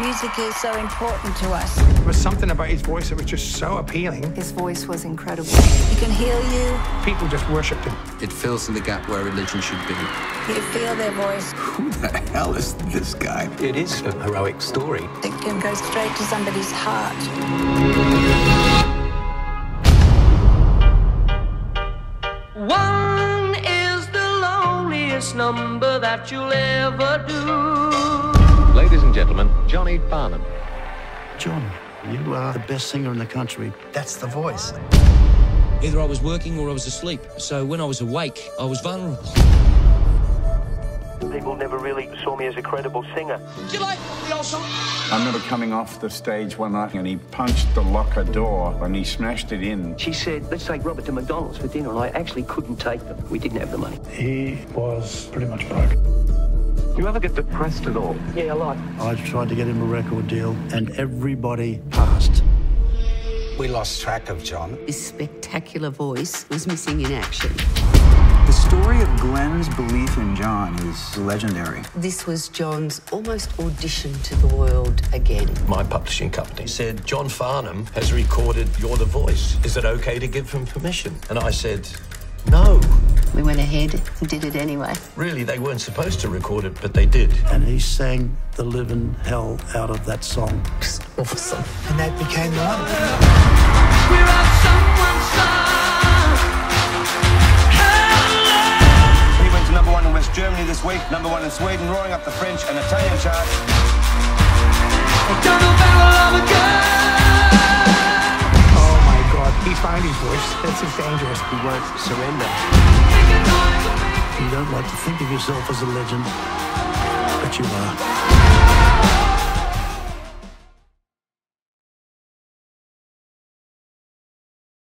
Music is so important to us. There was something about his voice that was just so appealing. His voice was incredible. He can heal you. People just worshipped him. It fills in the gap where religion should be. You feel their voice. Who the hell is this guy? It is a heroic story. It can go straight to somebody's heart. One is the loneliest number that you'll ever do. Ladies and gentlemen, Johnny Farnham. John, you are the best singer in the country. That's the voice. Either I was working or I was asleep. So when I was awake, I was vulnerable. People never really saw me as a credible singer. Do you like the old song? I remember coming off the stage one night and he punched the locker door and he smashed it in. She said, let's take Robert to McDonald's for dinner, and I actually couldn't take them. We didn't have the money. He was pretty much broke. Do you ever get depressed at all? Yeah, a lot. I tried to get him a record deal, and everybody passed. We lost track of John. His spectacular voice was missing in action. The story of Glenn's belief in John is legendary. This was John's almost audition to the world again. My publishing company said, John Farnham has recorded You're the Voice. Is it okay to give him permission? And I said, no. We went ahead and did it anyway. Really, they weren't supposed to record it, but they did. And he sang the living hell out of that song. Awesome. And that became the one. We're at someone's side. He went to number one in West Germany this week, number one in Sweden, roaring up the French and Italian charts. He found his voice. That's is dangerous. We won't surrender. You don't like to think of yourself as a legend, but you are.